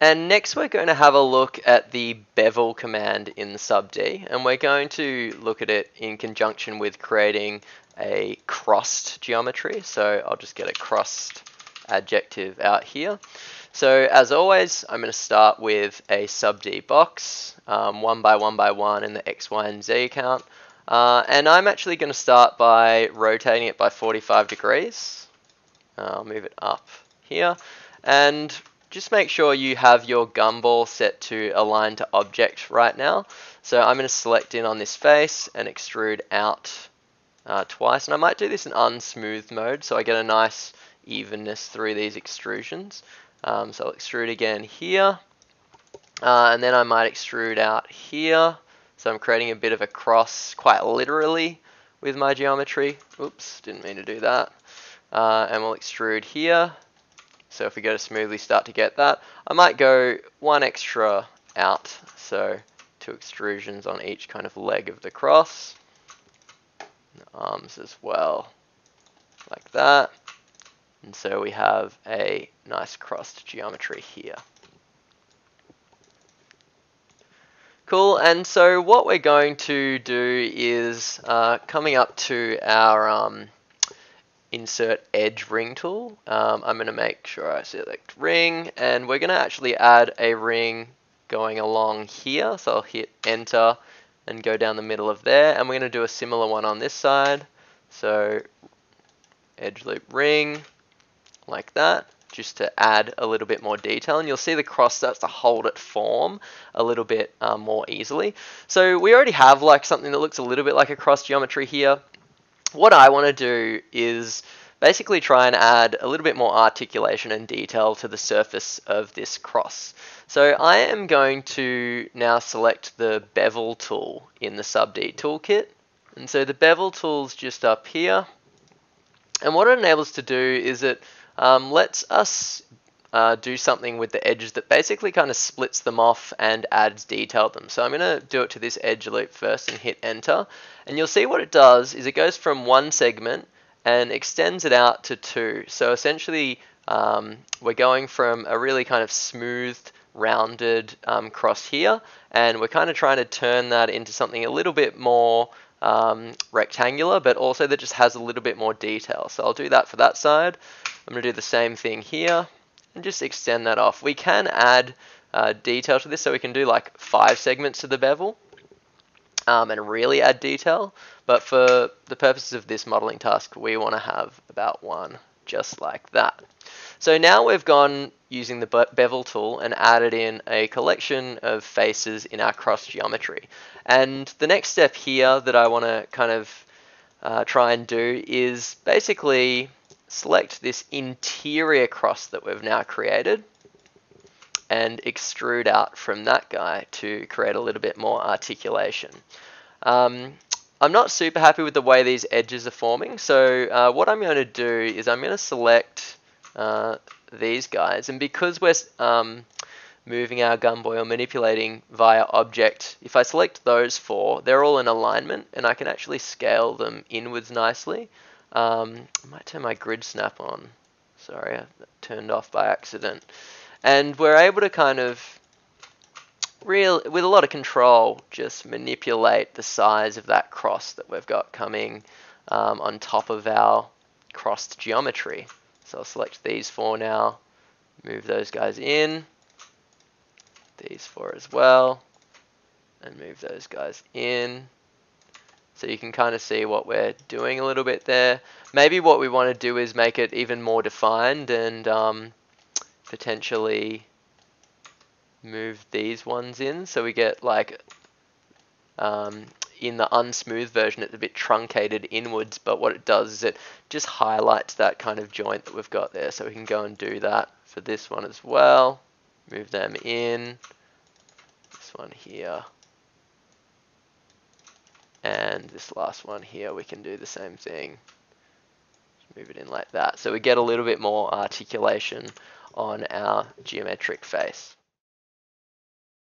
And next we're going to have a look at the bevel command in subd and we're going to look at it in conjunction with creating a crossed geometry. So I'll just get a crossed adjective out here. So as always, I'm going to start with a subd box, um, one by one by one in the X, Y, and Z count. Uh, and I'm actually going to start by rotating it by 45 degrees. I'll move it up here. And just make sure you have your gumball set to align to object right now. So I'm going to select in on this face and extrude out uh, twice. And I might do this in unsmooth mode so I get a nice evenness through these extrusions. Um, so I'll extrude again here. Uh, and then I might extrude out here. So I'm creating a bit of a cross quite literally with my geometry. Oops, didn't mean to do that. Uh, and we'll extrude here so if we go to smoothly start to get that, I might go one extra out. So two extrusions on each kind of leg of the cross. And arms as well, like that. And so we have a nice crossed geometry here. Cool, and so what we're going to do is uh, coming up to our um, insert edge ring tool. Um, I'm going to make sure I select ring and we're going to actually add a ring going along here. So I'll hit enter and go down the middle of there and we're going to do a similar one on this side. So edge loop ring like that just to add a little bit more detail and you'll see the cross starts to hold it form a little bit um, more easily. So we already have like something that looks a little bit like a cross geometry here what I want to do is basically try and add a little bit more articulation and detail to the surface of this cross. So I am going to now select the bevel tool in the subd toolkit. And so the bevel tool is just up here. And what it enables to do is it um, lets us uh, do something with the edges that basically kind of splits them off and adds detail to them. So I'm going to do it to this edge loop first and hit enter. And you'll see what it does is it goes from one segment and extends it out to two. So essentially um, we're going from a really kind of smooth rounded um, cross here and we're kind of trying to turn that into something a little bit more um, rectangular but also that just has a little bit more detail. So I'll do that for that side. I'm going to do the same thing here and just extend that off. We can add uh, detail to this, so we can do like five segments to the bevel um, and really add detail. But for the purposes of this modeling task, we want to have about one just like that. So now we've gone using the bevel tool and added in a collection of faces in our cross geometry. And the next step here that I want to kind of uh, try and do is basically select this interior cross that we've now created and extrude out from that guy to create a little bit more articulation. Um, I'm not super happy with the way these edges are forming, so uh, what I'm going to do is I'm going to select uh, these guys, and because we're um, moving our gumball or manipulating via object, if I select those four, they're all in alignment, and I can actually scale them inwards nicely. Um, I might turn my grid snap on. Sorry, I turned off by accident. And we're able to kind of real with a lot of control just manipulate the size of that cross that we've got coming um, on top of our crossed geometry. So I'll select these four now, move those guys in, these four as well, and move those guys in. So you can kind of see what we're doing a little bit there. Maybe what we want to do is make it even more defined and um, potentially move these ones in. So we get like um, in the unsmooth version it's a bit truncated inwards but what it does is it just highlights that kind of joint that we've got there. So we can go and do that for this one as well. Move them in. This one here and this last one here, we can do the same thing. Move it in like that. So we get a little bit more articulation on our geometric face.